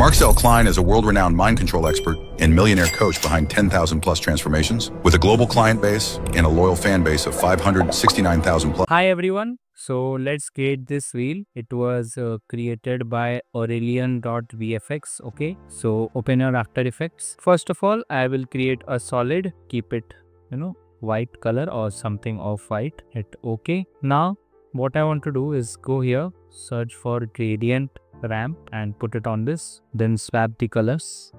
Marcel Klein is a world-renowned mind control expert and millionaire coach behind 10,000 plus transformations with a global client base and a loyal fan base of 569,000 plus. Hi everyone. So let's create this wheel. It was uh, created by Aurelian.vfx. Okay. So open your After Effects. First of all, I will create a solid. Keep it, you know, white color or something off white. Hit OK. Now what I want to do is go here, search for gradient ramp and put it on this then swap the colors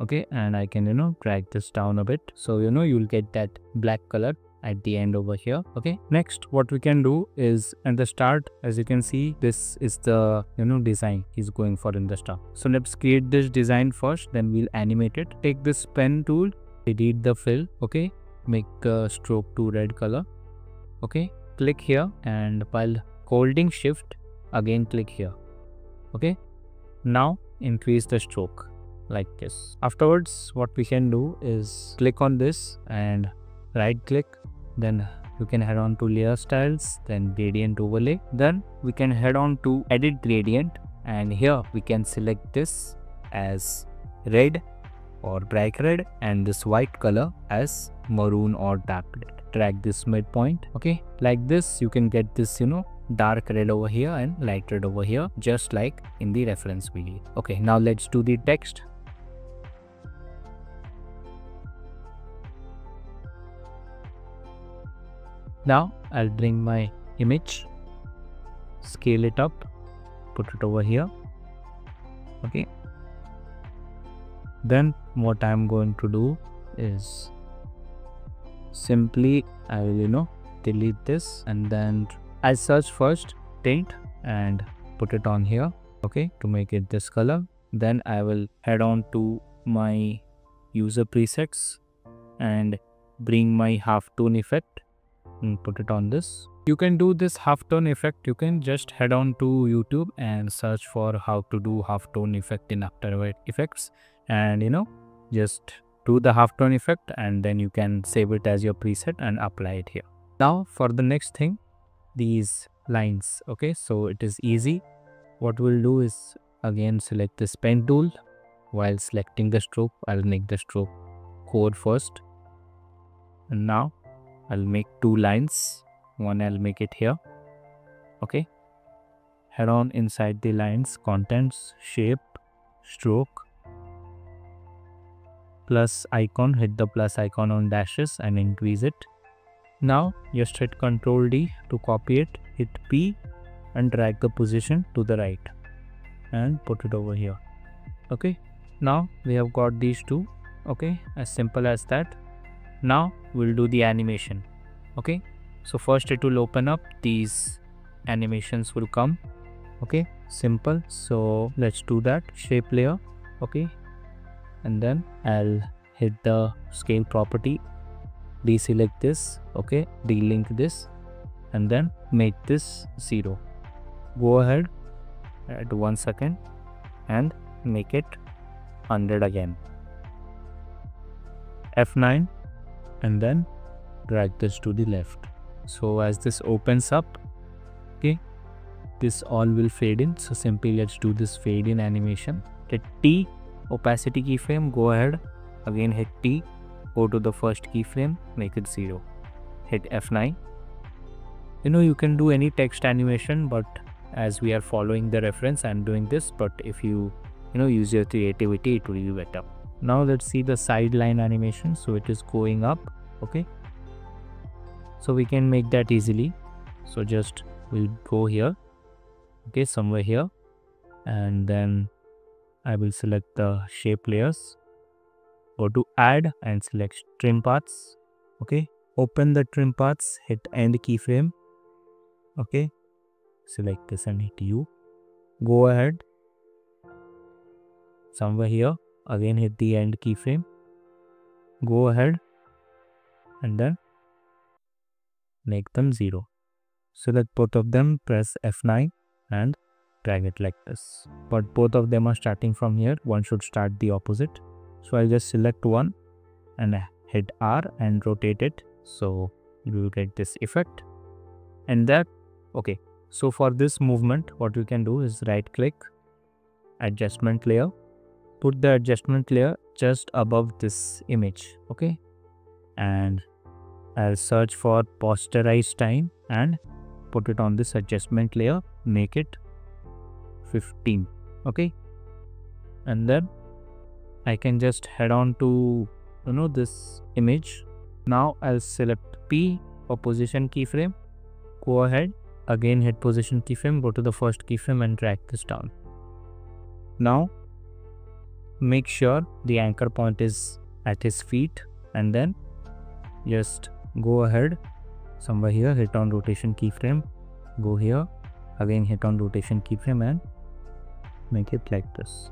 okay? And i can you know drag this down a bit. So you know you'll get that black color at the end over here okay? Next what we can do is at the start as you can see this is the you know design he's going for in the start so let's create this design first then we'll animate it. Take this pen tool delete the fill okay? Make a stroke to red color okay? Click here and while holding shift again click here okay? Now increase the stroke like this. Afterwards what we can do is click on this and right click. Then you can head on to layer styles then gradient overlay. Then we can head on to edit gradient. And here we can select this as red or bright red and this white color as maroon or dark red. Drag this midpoint okay? Like this you can get this you know dark red over here and light red over here just like in the reference video. Okay now let's do the text. Now i'll bring my image scale it up put it over here. Okay. Then what i'm going to do is simply i will you know delete this and then I search first tint and put it on here okay to make it this color. Then I will head on to my user presets and bring my halftone effect and put it on this. You can do this halftone effect. You can just head on to youtube and search for how to do halftone effect in after effects and you know just do the halftone effect and then you can save it as your preset and apply it here. Now for the next thing these lines okay? So it is easy. What we'll do is again select this pen tool. While selecting the stroke i'll make the stroke core first. And now i'll make two lines. One i'll make it here okay? Head on inside the lines contents shape stroke plus icon. Hit the plus icon on dashes and increase it now just hit Ctrl D to copy it, hit P and drag the position to the right and put it over here. Okay, now we have got these two. Okay, as simple as that. Now we'll do the animation. Okay, so first it will open up, these animations will come. Okay, simple. So let's do that. Shape layer. Okay, and then I'll hit the scale property deselect this okay delink this and then make this 0 go ahead at one second and make it 100 again. F9 and then drag this to the left. So as this opens up okay this all will fade in. So simply let's do this fade in animation. Hit T opacity keyframe go ahead. Again hit T go to the first keyframe make it 0 hit F9 you know you can do any text animation but as we are following the reference I'm doing this but if you you know use your creativity it will be better. Now let's see the sideline animation. So it is going up okay? So we can make that easily. So just we'll go here okay somewhere here. And then I will select the shape layers go to add and select trim paths okay open the trim paths hit end keyframe. Okay select this and hit u. Go ahead. Somewhere here again hit the end keyframe. Go ahead and then make them 0 So select both of them press F9 and drag it like this. But both of them are starting from here. One should start the opposite so I'll just select one and hit R and rotate it. So you get this effect. And that okay. So for this movement what you can do is right click adjustment layer. Put the adjustment layer just above this image okay? And I'll search for posterize time and put it on this adjustment layer. Make it 15 okay? And then I can just head on to you know this image. Now I'll select P for position keyframe. Go ahead. Again hit position keyframe go to the first keyframe and drag this down. Now make sure the anchor point is at his feet and then just go ahead somewhere here hit on rotation keyframe go here again hit on rotation keyframe and make it like this.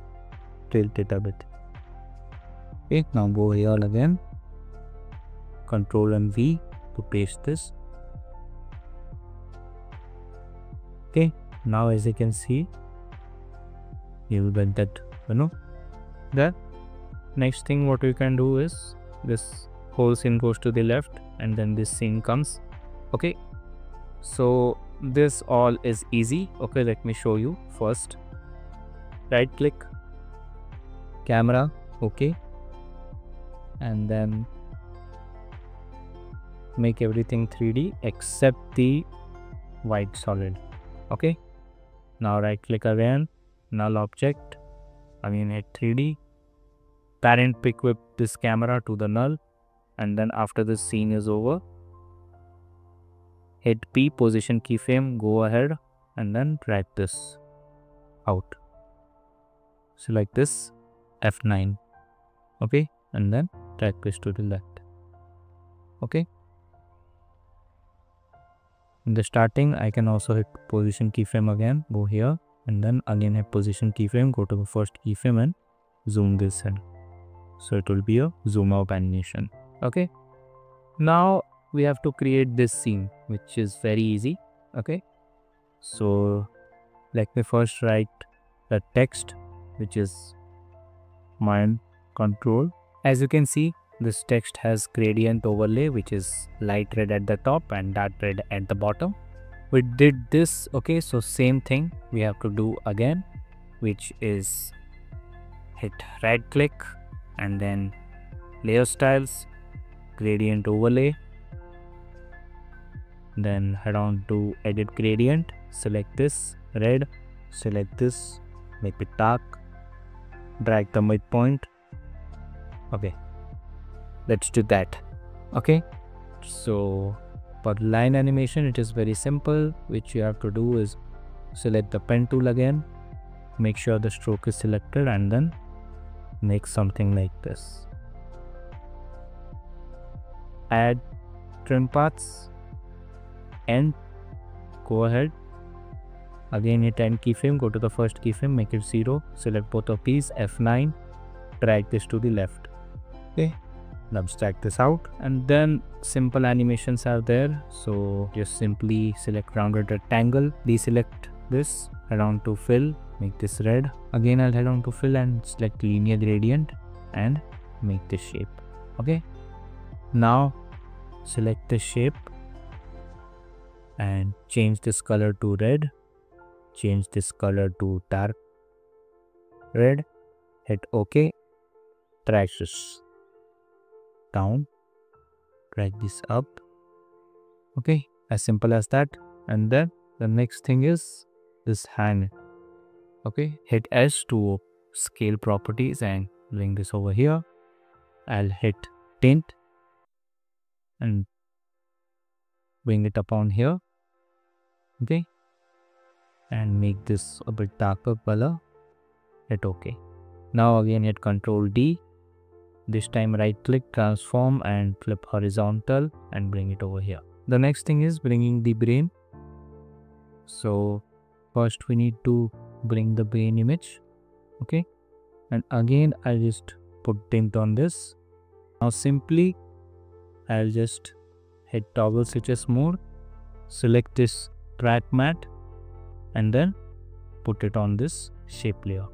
Tilt it a bit okay now go here again control and v to paste this. Okay now as you can see you will get that you know that next thing what we can do is this whole scene goes to the left and then this scene comes. Okay so this all is easy. Okay let me show you first. Right click camera okay and then make everything 3d except the white solid. Okay? Now right click again null object again hit 3d parent pick whip this camera to the null and then after the scene is over hit P position keyframe go ahead and then drag this out. Select this F9 okay? And then drag this to the left okay? In the starting I can also hit position keyframe again go here and then again hit position keyframe go to the first keyframe and zoom this in. So it will be a zoom out animation. Okay? Now we have to create this scene which is very easy. Okay? So let me first write the text which is mind control as you can see this text has gradient overlay which is light red at the top and dark red at the bottom. We did this okay so same thing we have to do again which is hit right click and then layer styles gradient overlay then head on to edit gradient select this red select this make it dark drag the midpoint okay. Let's do that. Okay. So for line animation it is very simple. Which you have to do is select the pen tool again. Make sure the stroke is selected and then make something like this. Add trim paths and go ahead. Again hit end keyframe go to the first keyframe make it 0 select both of these f9 drag this to the left okay now abstract this out. And then simple animations are there. So just simply select rounded rectangle deselect this head on to fill make this red. Again i'll head on to fill and select linear gradient and make this shape okay? Now select the shape and change this color to red. Change this color to dark red. Hit ok drag this down. Drag this up. Okay as simple as that. And then the next thing is this hand. Okay hit s to scale properties and bring this over here. I'll hit tint. And bring it upon here. Okay. And make this a bit darker color. Hit ok now again hit control d this time right click transform and flip horizontal and bring it over here the next thing is bringing the brain so first we need to bring the brain image okay and again i just put tint on this now simply I'll just hit toggle switches mode, select this track matte and then put it on this shape layer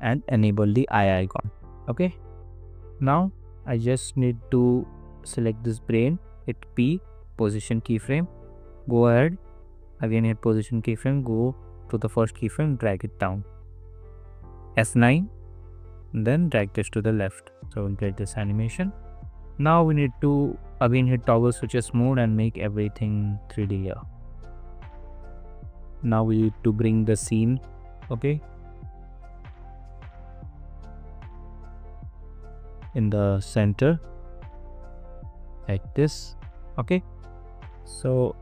and enable the eye icon. Okay. Now I just need to select this brain, hit P, position keyframe, go ahead, again hit position keyframe, go to the first keyframe, drag it down. F9, then drag this to the left. So we'll get this animation. Now we need to again hit toggle switches mode and make everything 3d here. Now we need to bring the scene okay in the center like this okay? So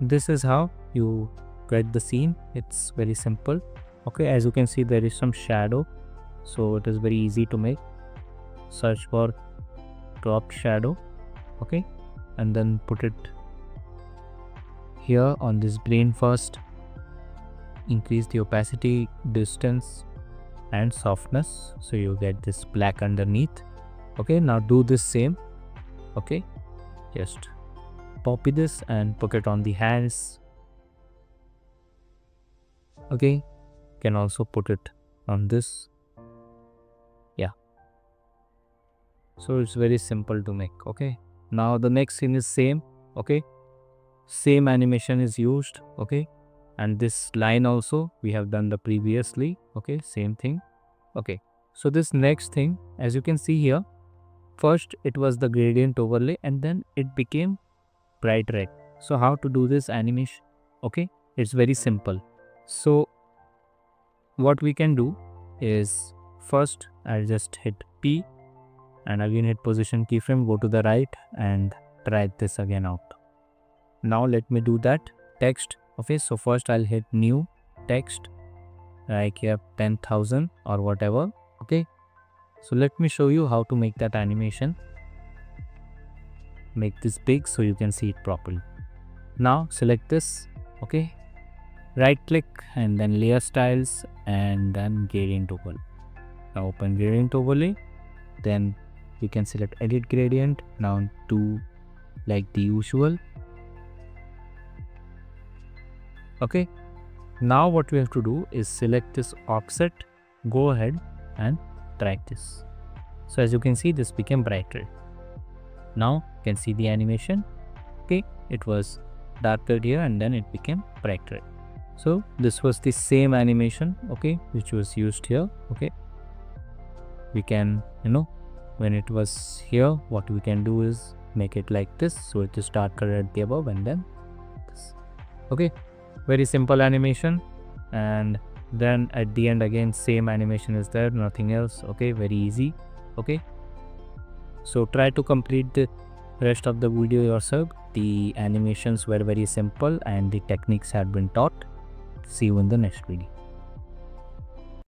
this is how you get the scene. It's very simple okay? As you can see there is some shadow so it is very easy to make. Search for drop shadow okay? And then put it here on this brain first. Increase the opacity distance and softness so you get this black underneath okay now do this same. Okay just copy this and put it on the hands. Okay can also put it on this. Yeah. So it's very simple to make okay? Now the next scene is same okay? Same animation is used okay? And this line also we have done the previously okay? Same thing okay? So this next thing as you can see here first it was the gradient overlay and then it became bright red. So how to do this animation? Okay it's very simple. So what we can do is first I'll just hit P and again hit position keyframe go to the right and try this again out. Now let me do that text. Okay so first I'll hit new text like here 10,000 or whatever. Okay so let me show you how to make that animation. Make this big so you can see it properly. Now select this okay? Right click and then layer styles and then gradient overlay. Now open gradient overlay. Then you can select edit gradient now to like the usual. Okay? Now what we have to do is select this offset go ahead and drag this so as you can see this became brighter. Now you can see the animation. Okay it was darker here and then it became brighter. So this was the same animation okay which was used here okay. We can you know when it was here what we can do is make it like this so it is darker at the above and then this. Okay very simple animation and then at the end again same animation is there nothing else okay very easy okay. So try to complete the rest of the video yourself. The animations were very simple and the techniques had been taught. See you in the next video